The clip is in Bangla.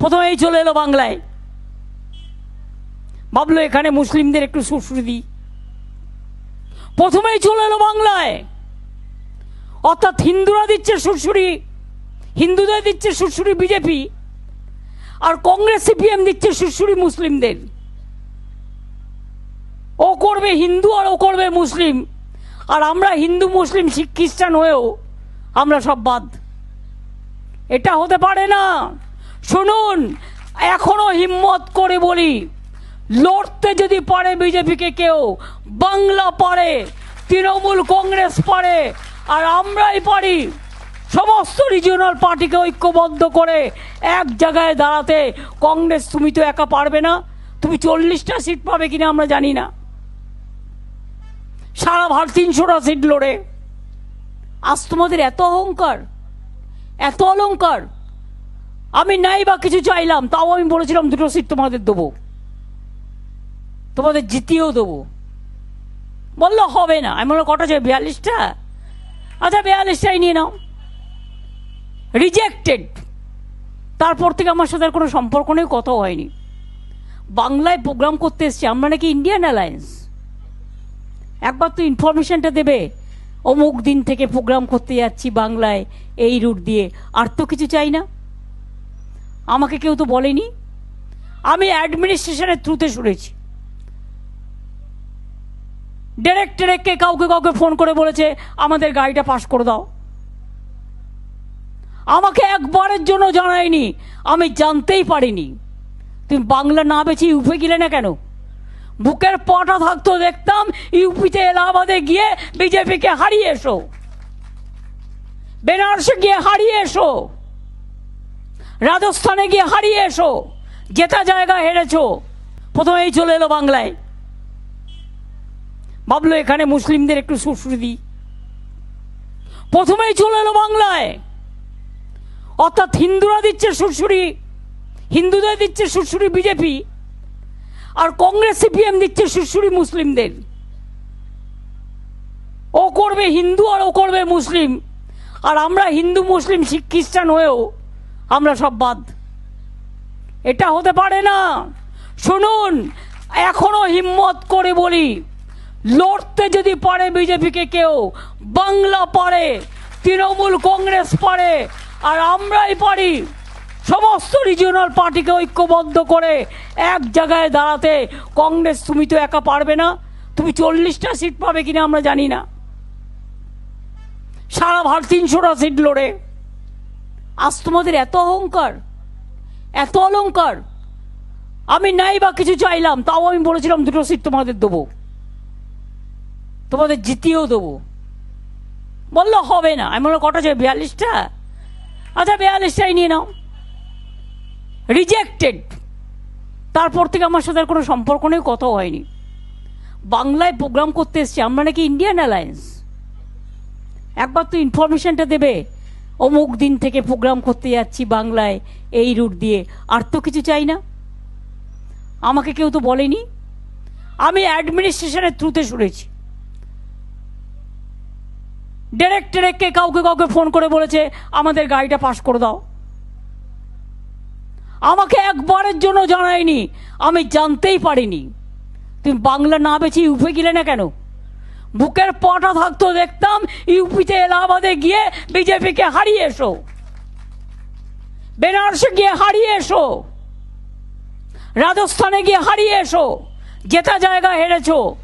প্রথমেই চলে এলো বাংলায়। ভাবলো এখানে মুসলিমদের একটু সুশ্রী দিই প্রথমেই চলে এলো বাংলায়। অর্থাৎ হিন্দুরা দিচ্ছে সুরসুরি হিন্দুদের দিচ্ছে সুরসুরি বিজেপি, আর কংগ্রেস, সিপিএম দিচ্ছে সুরসুরি মুসলিমদের। ও করবে হিন্দু আর ও করবে মুসলিম। আর আমরা হিন্দু, মুসলিম, শিখ, খ্রিস্টান হয়েও আমরা সব বাদ। এটা হতে পারে না। শুনুন, এখনও হিম্মত করে বলি, লড়তে যদি পারে বিজেপিকে কেউ, বাংলা পারে, তৃণমূল কংগ্রেস পারে, আর আমরাই পারি, সমস্ত রিজিওনাল পার্টিকে ঐক্যবদ্ধ করে এক জায়গায় দাঁড়াতে, কংগ্রেস তুমি তো একা পারবে না, তুমি চল্লিশটা সিট পাবে কিনা আমরা জানি না। সারা ভারত তিনশোটা সিট লড়ে। আজ তোমাদের এত অহংকার, এত অলংকার আমি নাই বা কিছু চাইলাম, তাও আমি বলেছিলাম দুটো সিট তোমাদের দেবো। তোমাদের জিতিয়েও দেবো। বলল, হবে না। আমি বললাম, কটা চাই, বিয়াল্লিশটা? আচ্ছা বিয়াল্লিশটাই নিয়ে নাও। রিজেক্টেড তারপর থেকে আমার সাথে আর কোনো সম্পর্ক নেই, কথাও হয়নি। বাংলায় প্রোগ্রাম করতে এসছি, আমরা নাকি ইন্ডিয়ান অ্যালায়েন্স একবার তো ইনফরমেশনটা দেবে, অমুক দিন থেকে প্রোগ্রাম করতে যাচ্ছি বাংলায়, এই রুট দিয়ে। আর তো কিছু চাই না। আমাকে কেউ তো বলেনি। আমি অ্যাডমিনিস্ট্রেশনের থ্রুতে শুনেছি। ডেরেক্ট ডেরেক্টকে কাউকে কাউকে ফোন করে বলেছে, আমাদের গাড়িটা পাস করে দাও। আমাকে একবারের জন্য জানায়নি। আমি জানতেই পারিনি। তুমি বাংলা না বেছে ইউপি গেলে না কেন? বুকের পটা থাকতো দেখতাম ইউপিতে এলাহাবাদে গিয়ে বিজেপিকে হারিয়ে এসো। বেনারসে গিয়ে হারিয়ে এসো। রাজস্থানে গিয়ে হারিয়ে এসো। জেতা জায়গা হেরেছো, প্রথমেই চলে এলো বাংলায়। ভাবলো এখানে মুসলিমদের একটু সুশ্রী দিই প্রথমেই চলে এলো বাংলায়। অর্থাৎ হিন্দুরা দিচ্ছে সুরসুরি হিন্দুদের দিচ্ছে সুরসুরি বিজেপি, আর কংগ্রেস, সিপিএম দিচ্ছে সুরসুরি মুসলিমদের। ও করবে হিন্দু আর ও করবে মুসলিম। আর আমরা হিন্দু, মুসলিম, শিখ, খ্রিস্টান হয়েও আমরা সব বাদ। এটা হতে পারে না। শুনুন, এখনও হিম্মত করে বলি, লড়তে যদি পারে বিজেপিকে কেউ, বাংলা পারে, তৃণমূল কংগ্রেস পারে, আর আমরাই পারি, সমস্ত রিজিওনাল পার্টিকে ঐক্যবদ্ধ করে এক জায়গায় দাঁড়াতে কংগ্রেস তুমি তো একা পারবে না। তুমি চল্লিশটা সিট পাবে কিনা আমরা জানি না। সারা ভারত তিনশোটা সিট লড়ে। আজ তোমাদের এত অহংকার, এত অলংকার। আমি নাই বা কিছু চাইলাম, তাও আমি বলেছিলাম দুটো সিট তোমাদের দেবো। তোমাদের জিতিয়েও দেবো। বলল, হবে না। আমি বললাম, কটা চাই, বিয়াল্লিশটা? আচ্ছা বিয়াল্লিশটাই নিয়ে নাও। রিজেক্টেড তারপর থেকে আমার সাথে আর কোনো সম্পর্ক নেই, কথাও হয়নি। বাংলায় প্রোগ্রাম করতে এসছি, আমরা নাকি ইন্ডিয়ান অ্যালায়েন্স একবার তো ইনফরমেশনটা দেবে। অমুক দিন থেকে প্রোগ্রাম করতে যাচ্ছি বাংলায়, এই রুট দিয়ে। আর তো কিছু চাই না। আমাকে কেউ তো বলেনি। আমি অ্যাডমিনিস্ট্রেশনের থ্রুতে শুনেছি। ডেরেক্ট ডেরেক্টকে কাউকে কাউকে ফোন করে বলেছে, আমাদের গাড়িটা পাস করে দাও। আমাকে একবারের জন্য জানায়নি। আমি জানতেই পারিনি। তুমি বাংলা না বেছে ইউপি গেলে না কেন? বুকের পটা থাকতো দেখতাম, ইউপিতে এলাহাবাদে গিয়ে বিজেপিকে হারিয়ে এসো। বেনারসে গিয়ে হারিয়ে এসো। রাজস্থানে গিয়ে হারিয়ে এসো। যেটা জায়গা হেরেছো।